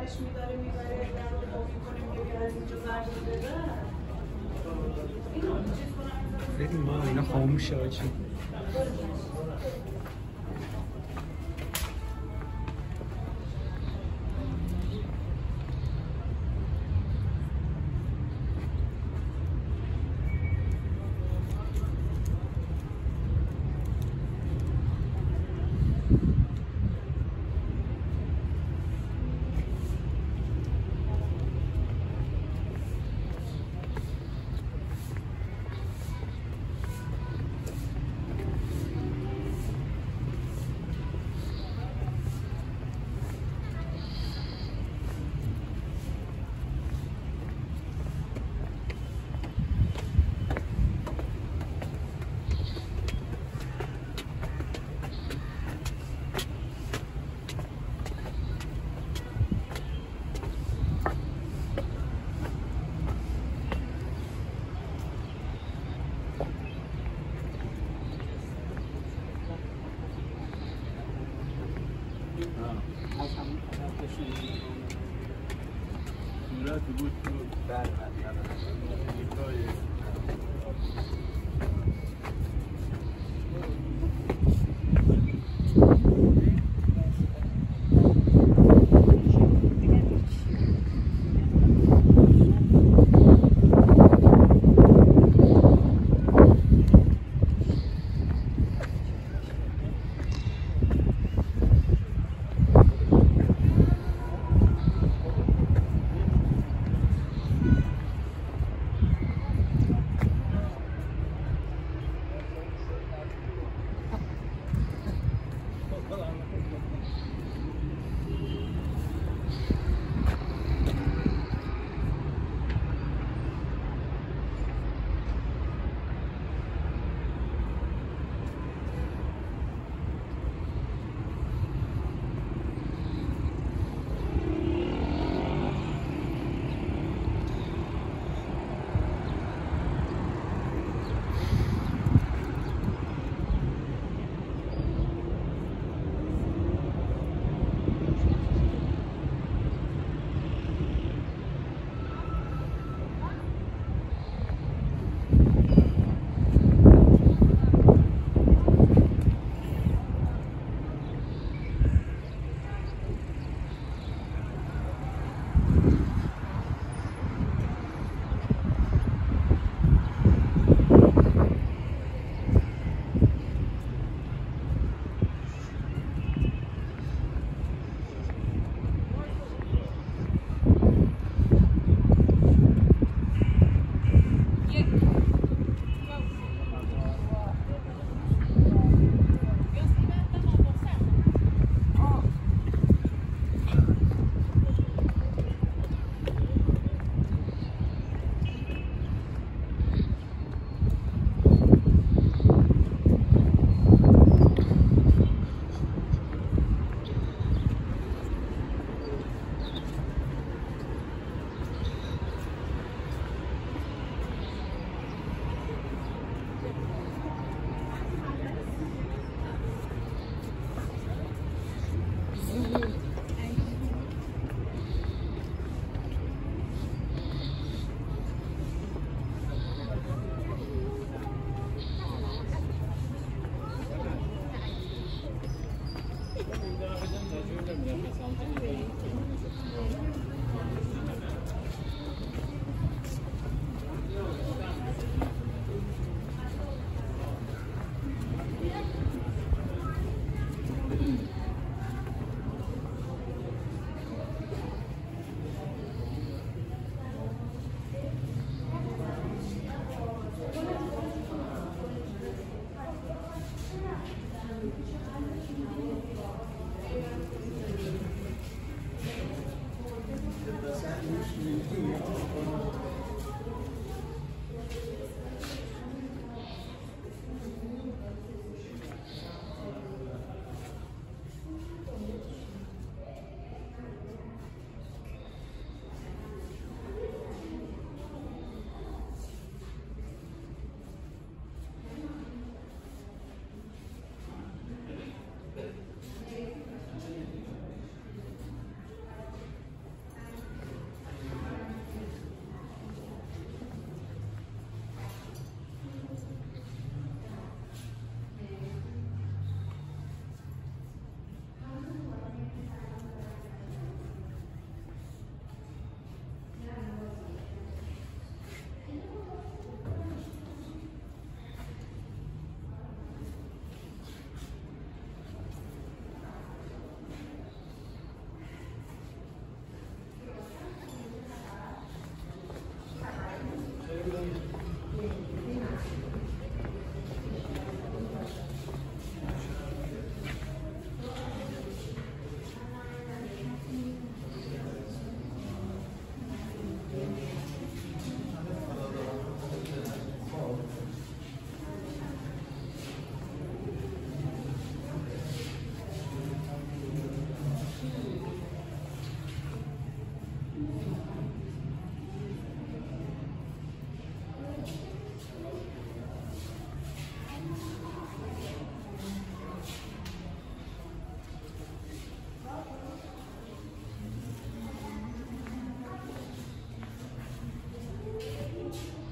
برش میداره می‌بره در رو با می‌کنه که از اینجا کنم. بریم ما اینا خاموشه آجی صورت بود تو اصلا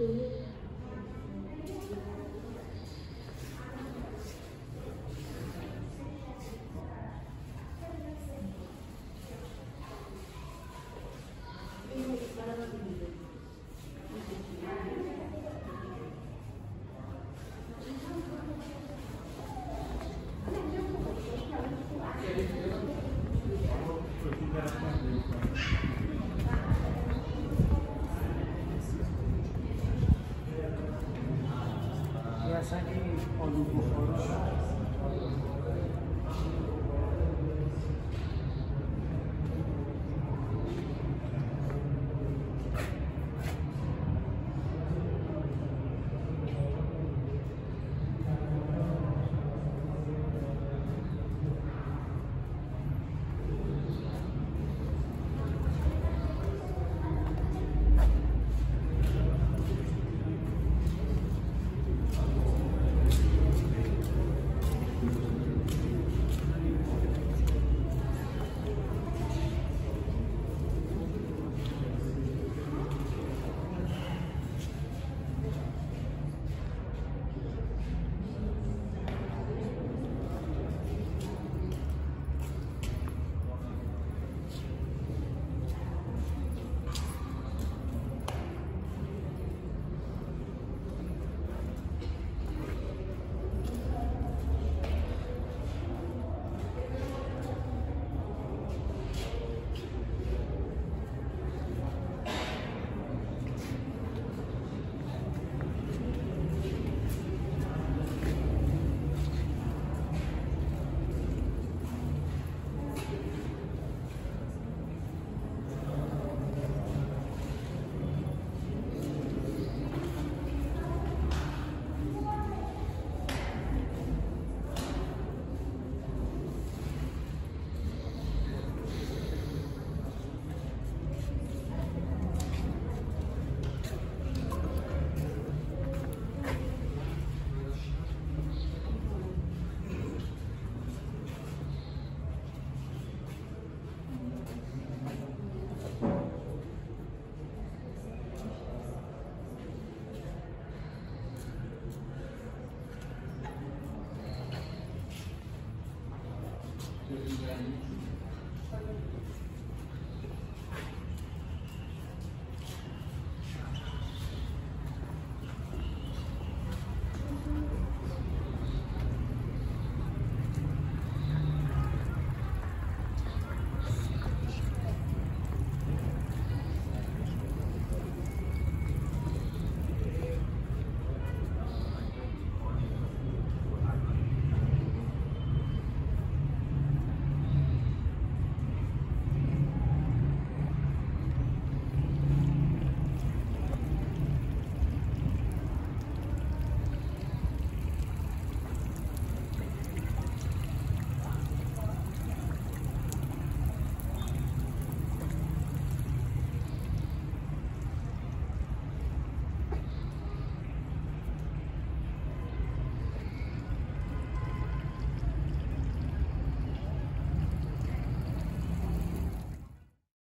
two, این آلو بخارا